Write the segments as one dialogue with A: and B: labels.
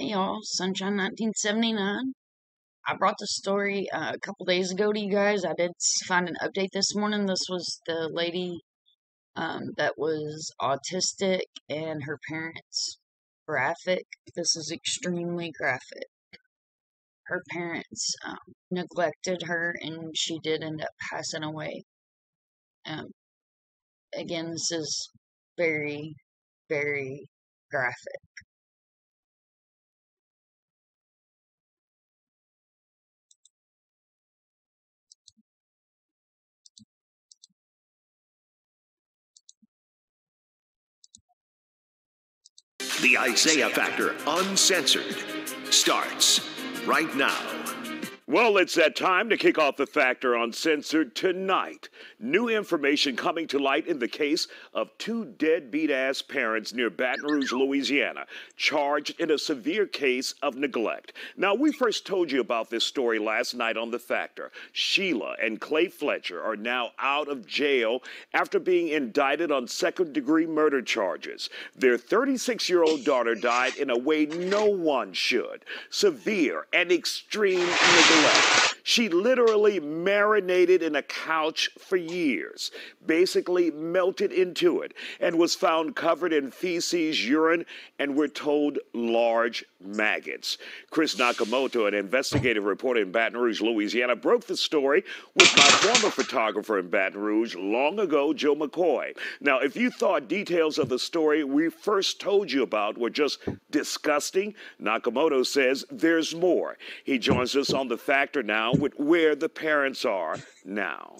A: Hey y'all, Sunshine 1979. I brought the story uh, a couple days ago to you guys. I did find an update this morning. This was the lady um, that was autistic and her parents graphic. This is extremely graphic. Her parents um, neglected her and she did end up passing away. Um, again, this is very, very graphic.
B: The Isaiah Factor Uncensored starts right now.
C: Well, it's that time to kick off the Factor Uncensored tonight. New information coming to light in the case of two deadbeat ass parents near Baton Rouge, Louisiana, charged in a severe case of neglect. Now, we first told you about this story last night on The Factor. Sheila and Clay Fletcher are now out of jail after being indicted on second degree murder charges. Their 36 year old daughter died in a way no one should severe and extreme neglect Anyway she literally marinated in a couch for years, basically melted into it, and was found covered in feces, urine, and we're told large maggots. Chris Nakamoto, an investigative reporter in Baton Rouge, Louisiana, broke the story with my former photographer in Baton Rouge long ago, Joe McCoy. Now, if you thought details of the story we first told you about were just disgusting, Nakamoto says there's more. He joins us on the factor now with where the parents are now.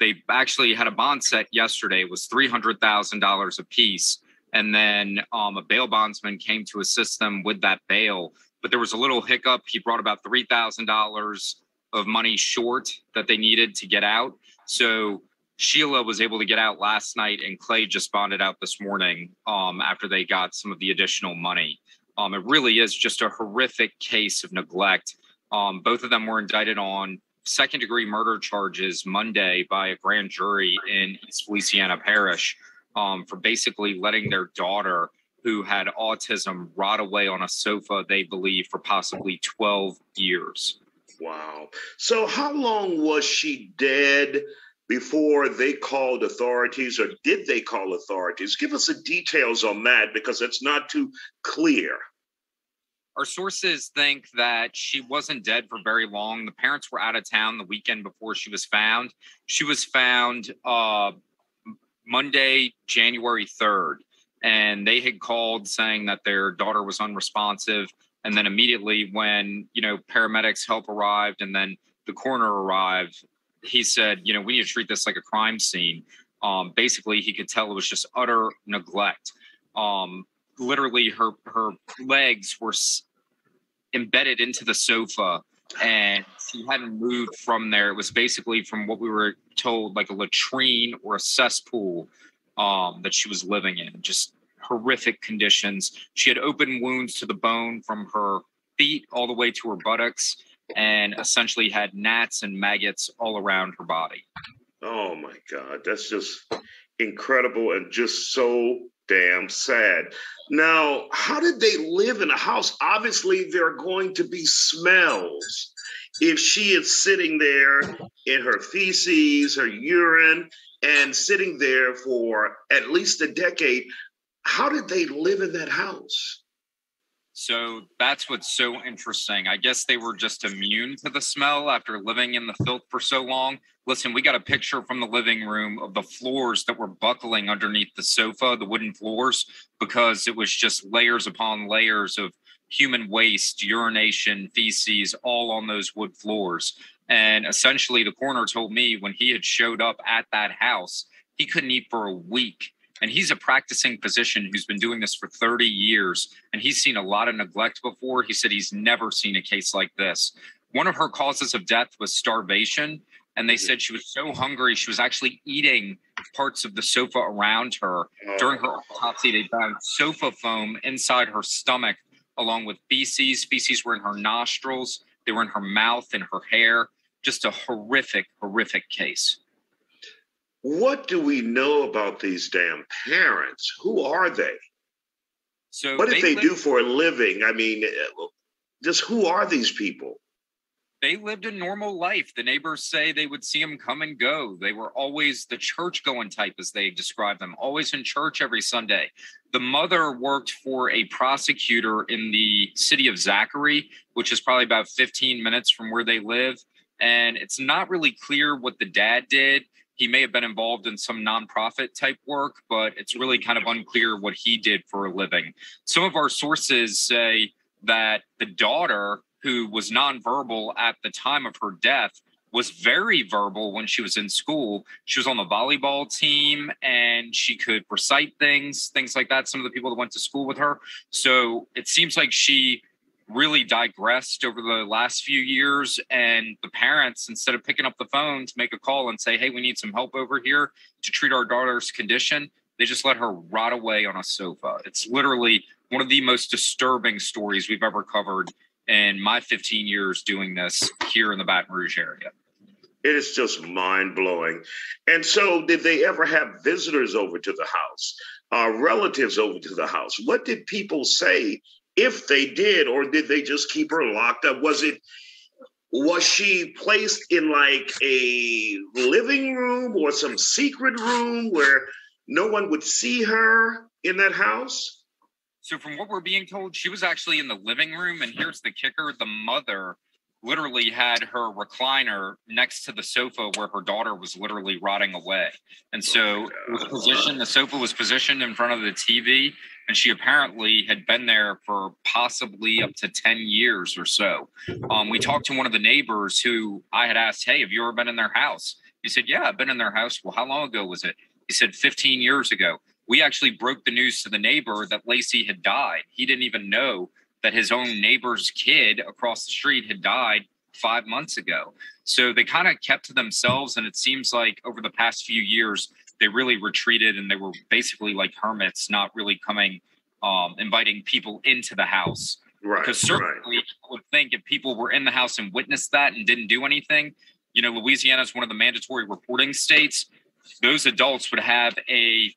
D: They actually had a bond set yesterday. It was $300,000 a piece. And then um, a bail bondsman came to assist them with that bail. But there was a little hiccup. He brought about $3,000 of money short that they needed to get out. So Sheila was able to get out last night, and Clay just bonded out this morning um, after they got some of the additional money. Um, it really is just a horrific case of neglect. Um, both of them were indicted on second degree murder charges Monday by a grand jury in East Feliciana Parish um, for basically letting their daughter, who had autism, rot away on a sofa, they believe, for possibly 12 years.
C: Wow. So, how long was she dead? before they called authorities, or did they call authorities? Give us the details on that because it's not too clear.
D: Our sources think that she wasn't dead for very long. The parents were out of town the weekend before she was found. She was found uh, Monday, January 3rd, and they had called saying that their daughter was unresponsive. And then immediately, when you know paramedics help arrived, and then the coroner arrived, he said, you know, we need to treat this like a crime scene. Um, basically, he could tell it was just utter neglect. Um, literally, her her legs were embedded into the sofa, and she hadn't moved from there. It was basically, from what we were told, like a latrine or a cesspool um, that she was living in. Just horrific conditions. She had open wounds to the bone from her feet all the way to her buttocks and essentially had gnats and maggots all around her body.
C: Oh my God, that's just incredible and just so damn sad. Now, how did they live in a house? Obviously, there are going to be smells. If she is sitting there in her feces, her urine, and sitting there for at least a decade, how did they live in that house?
D: So that's what's so interesting. I guess they were just immune to the smell after living in the filth for so long. Listen, we got a picture from the living room of the floors that were buckling underneath the sofa, the wooden floors, because it was just layers upon layers of human waste, urination, feces, all on those wood floors. And essentially, the coroner told me when he had showed up at that house, he couldn't eat for a week and he's a practicing physician who's been doing this for 30 years. And he's seen a lot of neglect before. He said he's never seen a case like this. One of her causes of death was starvation. And they mm-hmm. said she was so hungry, she was actually eating parts of the sofa around her. Oh. During her autopsy, they found sofa foam inside her stomach, along with feces. Feces were in her nostrils, they were in her mouth and her hair. Just a horrific, horrific case.
C: What do we know about these damn parents? Who are they?
D: So
C: what did they, they do for a living? I mean, uh, just who are these people?
D: they lived a normal life. The neighbors say they would see them come and go. They were always the church going type, as they describe them, always in church every Sunday. The mother worked for a prosecutor in the city of Zachary, which is probably about 15 minutes from where they live. And it's not really clear what the dad did. He may have been involved in some nonprofit type work, but it's really kind of unclear what he did for a living. Some of our sources say that the daughter who was nonverbal at the time of her death was very verbal when she was in school. She was on the volleyball team and she could recite things, things like that. Some of the people that went to school with her. So it seems like she really digressed over the last few years. And the parents, instead of picking up the phone to make a call and say, hey, we need some help over here to treat our daughter's condition, they just let her rot away on a sofa. It's literally one of the most disturbing stories we've ever covered in my 15 years doing this here in the Baton Rouge area.
C: It is just mind blowing. And so, did they ever have visitors over to the house, uh, relatives over to the house? What did people say if they did, or did they just keep her locked up? Was it was she placed in like a living room or some secret room where no one would see her in that house?
D: So from what we're being told, she was actually in the living room, and here's the kicker: the mother literally had her recliner next to the sofa where her daughter was literally rotting away. And so oh it was positioned, the sofa was positioned in front of the TV, and she apparently had been there for possibly up to 10 years or so. Um, we talked to one of the neighbors who I had asked, Hey, have you ever been in their house? He said, Yeah, I've been in their house. Well, how long ago was it? He said, 15 years ago we actually broke the news to the neighbor that Lacey had died. He didn't even know that his own neighbor's kid across the street had died five months ago. So they kind of kept to themselves. And it seems like over the past few years, they really retreated and they were basically like hermits, not really coming, um, inviting people into the house.
C: Right.
D: Because certainly
C: right.
D: I would think if people were in the house and witnessed that and didn't do anything, you know, Louisiana is one of the mandatory reporting states. Those adults would have a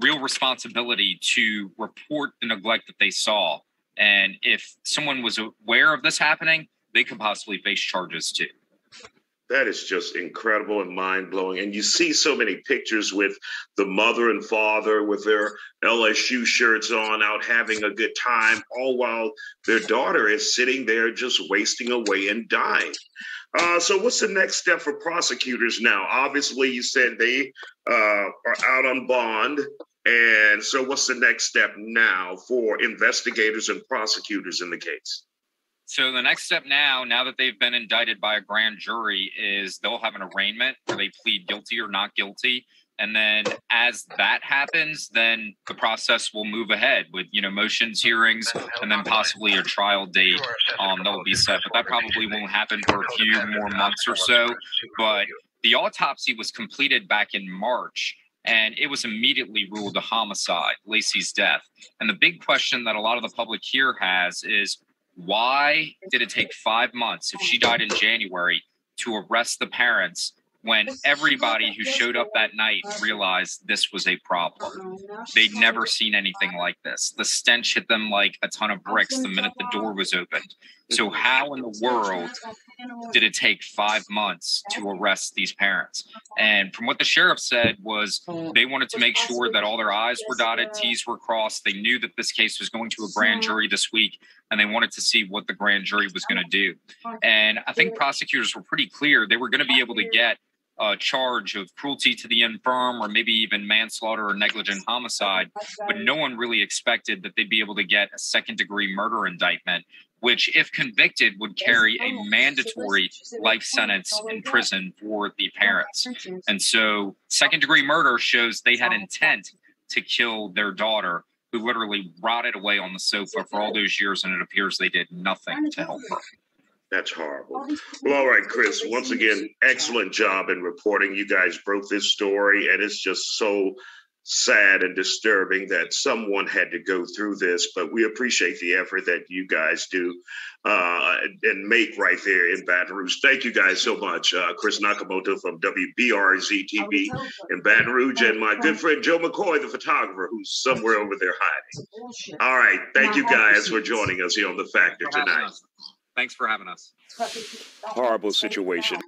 D: real responsibility to report the neglect that they saw. And if someone was aware of this happening, they could possibly face charges too.
C: That is just incredible and mind blowing. And you see so many pictures with the mother and father with their LSU shirts on, out having a good time, all while their daughter is sitting there just wasting away and dying. Uh, so, what's the next step for prosecutors now? Obviously, you said they uh, are out on bond. And so, what's the next step now for investigators and prosecutors in the case?
D: So, the next step now, now that they've been indicted by a grand jury, is they'll have an arraignment where they plead guilty or not guilty. And then, as that happens, then the process will move ahead with you know motions, hearings, and then possibly a trial date um, that will be set. But that probably won't happen for a few more months or so. But the autopsy was completed back in March and it was immediately ruled a homicide, Lacey's death. And the big question that a lot of the public here has is why did it take five months, if she died in January, to arrest the parents when everybody who showed up that night realized this was a problem. They'd never seen anything like this. The stench hit them like a ton of bricks the minute the door was opened. So, how in the world did it take five months to arrest these parents? And from what the sheriff said was they wanted to make sure that all their I's were dotted, T's were crossed. They knew that this case was going to a grand jury this week, and they wanted to see what the grand jury was going to do. And I think prosecutors were pretty clear they were going to be able to get a charge of cruelty to the infirm or maybe even manslaughter or negligent homicide, but no one really expected that they'd be able to get a second degree murder indictment which, if convicted, would carry a mandatory life sentence in prison for the parents. And so, second degree murder shows they had intent to kill their daughter, who literally rotted away on the sofa for all those years, and it appears they did nothing to help her.
C: That's horrible. Well, all right, Chris, once again, excellent job in reporting. You guys broke this story, and it's just so sad and disturbing that someone had to go through this, but we appreciate the effort that you guys do uh, and make right there in Baton Rouge. Thank you guys so much. Uh, Chris Nakamoto from WBRZ TV in Baton Rouge and my good friend Joe McCoy, the photographer, who's somewhere over there hiding. All right. Thank you guys for joining us here on The Factor
D: For
C: tonight.
D: us. Thanks for having us.
A: Horrible situation.